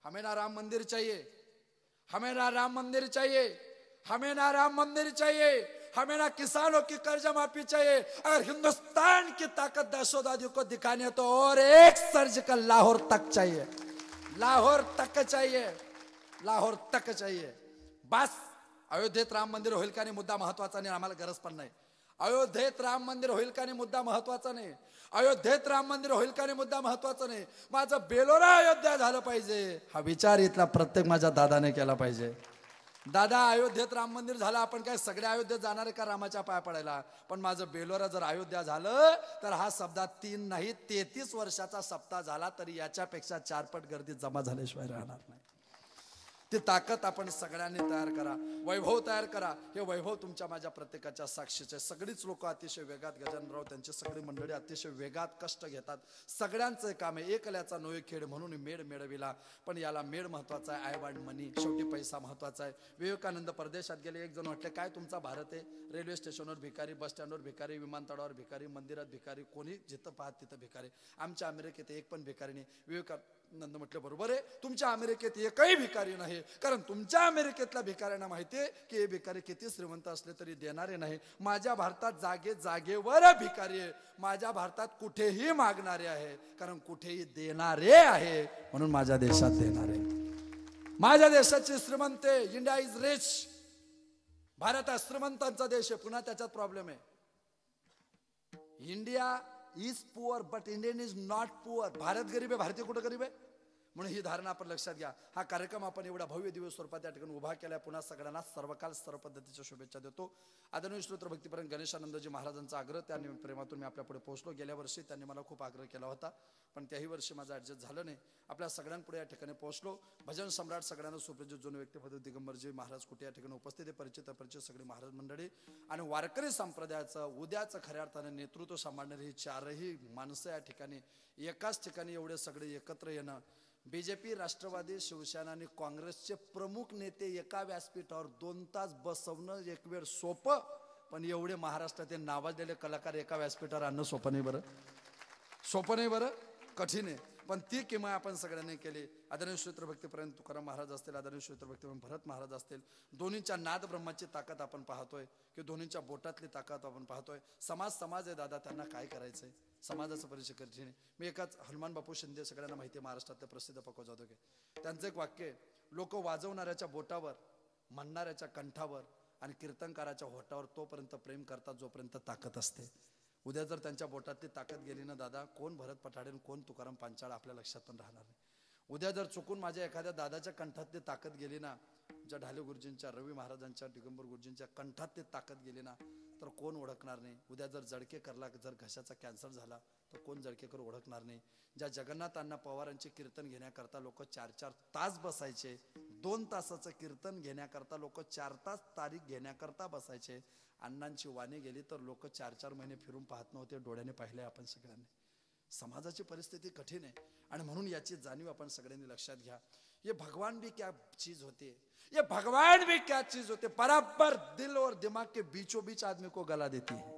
हमेना राम मंदिर चाहिए. हमेना राम मंदिर चाहिए. हमें ना राम मंदिर चाहिए हमें ना किसानों की कर्ज माफी चाहिए। अगर हिंदुस्तान की ताकत दहशतवादियों को दिखाने तो और एक सर्जिकल लाहौर तक चाहिए। लाहौर तक चाहिए लाहौर तक चाहिए। बस अयोध्येत राम मंदिर होईल का नाही मुद्दा महत्त्वाचा नाही आम्हाला गरज पण नाही। अयोध्येत राम मंदिर होईल का नाही मुद्दा महत्त्वाचा नाही। अयोध्येत राम मंदिर होईल का नाही मुद्दा महत्त्वाचा नाही। माझं बेलोरा अयोध्या झालं पाहिजे हा विचार इथला प्रत्येक माझ्या दादाने केला पाहिजे। दादा अयोध्येत राम मंदिर झालं आपण काय सगळ्या अयोध्येत जाणार आहे का रामाच्या पाया पडायला? पण माझं बेलोरा जर अयोध्या झालं तर हा शब्दात तीन नाही तेहतीस वर्षाचा सप्ताह झाला तरी याच्यापेक्षा चारपट गर्दी जमा झाल्याशिवाय राहणार नाही. ती ताकद आपण सगळ्यांनी तयार करा. वैभव तयार करा. हे वैभव तुमच्या माझ्या प्रत्येकाच्या साक्षीचे. सगळीच लोक अतिशय वेगात गजानराव त्यांची सगळी मंडळी अतिशय वेगात कष्ट घेतात. सगळ्यांचं काम आहे. एकल्याचा नोय खेळ म्हणून मेड मिळविला. पण याला मेड महत्त्वाचा आहे. I want money. शेवटी पैसा महत्त्वाचा आहे. विवेकानंद परदेशात गेले. एक जण म्हटले काय तुमचा भारत आहे? रेल्वे स्टेशनवर भिकारी बस स्टँडवर भिकारी विमानतळावर भिकारी मंदिरात भिकारी कोणी जिथं पाहत तिथं भिकारी. आमच्या अमेरिकेत एक पण भिकारी नाही. विवेकानंद नंद म्हटलं बरोबर आहे. तुमच्या अमेरिकेत एकही भिकारी नाही. कारण तुमच्या अमेरिकेतल्या भिकाऱ्यांना माहिती आहे की हे भिकारी किती श्रीमंत असले तरी देणारे नाही. माझ्या भारतात जागे जागेवर भिकारी आहे. माझ्या भारतात कुठेही मागणारे आहे. कारण कुठेही देणारे आहे. म्हणून माझ्या देशात देणारे माझ्या देशाची श्रीमंत इंडिया इज रिच भारत हा श्रीमंतांचा देश आहे. पुन्हा त्याच्यात प्रॉब्लेम आहे. India is poor but Indian is not poor Bharat गरीब आहे भारतीय कुठं गरीब आहे म्हणून ही धारणा आपण लक्षात घ्या. हा कार्यक्रम आपण एवढा भव्य दिवस स्वरूपात त्या ठिकाणी उभा केला पुन्हा सगळ्यांना सर्वकाल सर्व पद्धतीच्या शुभेच्छा देतो. आदरणीय श्रोत्र भक्तीपर्यंत गणेशानंदजी महाराजांचा आग्रह त्या प्रेमातून मी आपल्यापुढे पोहोचलो. गेल्या वर्षी त्यांनी मला खूप आग्रह केला होता पण त्याही वर्षी माझं ॲडजस्ट झालं नाही. आपल्या सगळ्यांपुढे या ठिकाणी पोहोचलो. भजन सम्राट सगळ्यांना सुप्रजित जुन व्यक्तिपद दिगंबरजी महाराज कुठे या ठिकाणी उपस्थित आहे? परिचित परिचित सगळी महाराज मंडळी. आणि वारकरी संप्रदायाचं उद्याचं खऱ्या अर्थाने नेतृत्व सांभाळणारी ही चारही माणसं या ठिकाणी एकाच ठिकाणी एवढे सगळे एकत्र येणं B J P Rashtrawadi Shiv Sena आणि काँग्रेसचे प्रमुख नेते एका व्यासपीठावर दोन तास बसवणं एक वेळ सोपं पण एवढे महाराष्ट्रातील नावाजलेले कलाकार एका व्यासपीठावर आणणं सोपं नाही बरं. सोपं नाही बरं कठीण आहे. पण ती किमया आपण सगळ्यांनी केली. आदरणीय श्रोत्रभक्तीपर्यंत तुकाराम महाराज असतील आदरणीय श्रोत्रभक्तीपर्यंत भरत महाराज असतील दोन्हीच्या नाद ब्रह्माची ताकद आपण पाहतोय की दोन्हीच्या बोटातली ताकद आपण पाहतोय. समाज समाज आहे दादा त्यांना काय करायचंय? समाजाचं परिचय मी एकाच हनुमान बापू शिंदे सगळ्यांना माहिती आहे महाराष्ट्रातले प्रसिद्ध पक्व जाधव त्यांचं एक वाक्य लोक वाजवणाऱ्याच्या बोटावर म्हणणाऱ्याच्या कंठावर आणि कीर्तनकाराच्या होटावर तोपर्यंत प्रेम करतात जोपर्यंत ताकद असते. उद्या जर त्यांच्या बोटातली ताकद गेली ना दादा कोण भरत पठाडे कोण तुकाराम पांचाळ आपल्या लक्षात पण राहणार नाही. उद्या जर चुकून माझ्या एखाद्या दादाच्या कंठातली ताकद गेली ना ज्या ढाले गुरुजींच्या रवी महाराजांच्या दिगंबर गुरुजींच्या कंठात ते ताकद गेली ना तर कोण ओळखणार नाही? उद्या जर जडकेकरला जर घशाचा कॅन्सर झाला तर कोण जडकेकर ओळखणार नाही? ज्या जगन्नाथांना पवारांचे कीर्तन घेण्याकरता लोक चार चार तास बसायचे दोन तासाचं कीर्तन घेण्याकरता लोक चार तास तारीख घेण्याकरता बसायचे अण्णांची वाणी गेली तर लोक चार चार महिने फिरून पाहत नव्हते डोळ्याने पाहिले आपण सगळ्यांनी. समाजाची परिस्थिती कठीण आहे. आणि म्हणून याची जाणीव आपण सगळ्यांनी लक्षात घ्या. ये भगवान भी क्या चीज होती है? ये भगवान भी क्या चीज होते बराबर दिल और दिमाग के बीचों बीच आदमी को गला देती है।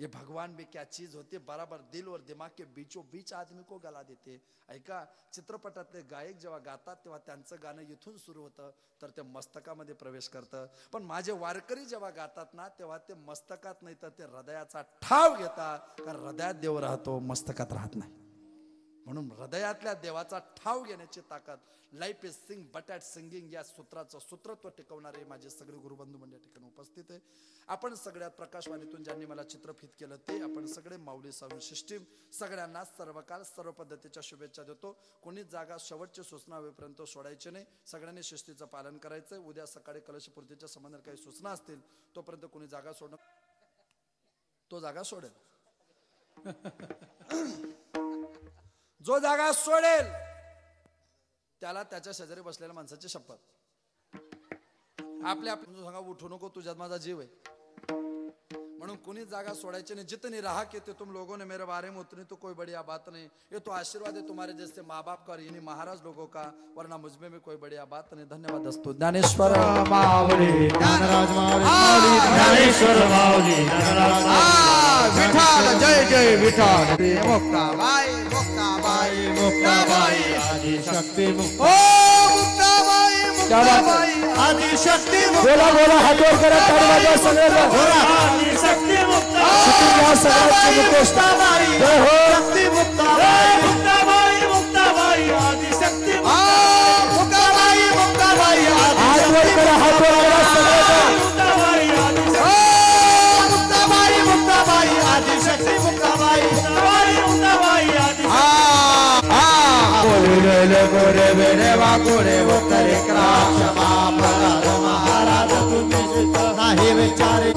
ये भगवान भी क्या चीज होते बराबर दिल और दिमाग के बीचों बीच आदमी को गला देते ऐका चित्रपटातले गायक जेव्हा गातात तेव्हा त्यांचं गाणं इथून सुरू होतं तर ते मस्तकामध्ये प्रवेश करतं. पण माझे वारकरी जेव्हा गातात ना तेव्हा ते मस्तकात नाही तर ते हृदयाचा ठाव घेतात कारण हृदयात देव राहतो मस्तकात राहत नाही. म्हणून हृदयातल्या देवाचा ठाव घेण्याची ताकद. Life is sing but at singing या सूत्राचं सूत्रत्व टिकवणारे माझे सगळे गुरुबंधू म्हणजे या ठिकाणी उपस्थित आहे. आपण सगळ्यात प्रकाशवाणीतून ज्यांनी मला चित्रफित केलं ते आपण सगळे माऊली सावून सिस्टीम सगळ्यांना सर्वकाल सर्व पद्धतीच्या शुभेच्छा देतो. कोणीच जागा शेवटची सूचना होईपर्यंत सोडायची नाही. सगळ्यांनी शिस्तीचं पालन करायचंय उद्या सकाळी कलशपूर्तीच्या संबंधात काही सूचना असतील तोपर्यंत कोणी जागा सोडणं तो जागा सोडेल. जो जागा सोडेल त्याला त्याच्या शेजारी बसलेल्या माणसाची शपथ आपल्या सांगा उठू नको तुझ्यात माझा जीव आहे म्हणून कोणी जागा सोडायची नाही जितनी रहा के ते तुम लोगों ने मेरे बारे में उतनी तो कोई बढ़िया बात नहीं ये तो आशीर्वाद है तुम्हारे जैसे माँ बाप का और इन्हीं महाराज लोगों का वरना मुझमें भी कोई बढ़िया बात नहीं धन्यवाद दस्तू ज्ञानेश्वर ज्ञानेश्वर जय जय विठाल मुक्ताबाई. मुक्ताबाई मुक्ताबाई आदि शक्ती मुक्त ओ मुक्ताबाई मुक्ताबाई. आदि शक्ती बोला बोला हात वर करा सगळ्यांना. सगळ्यांची मुक्ताबाई वेरे वा गोरे वो करे क्राश महाराज महाराज तुम्ही नाही विचारे.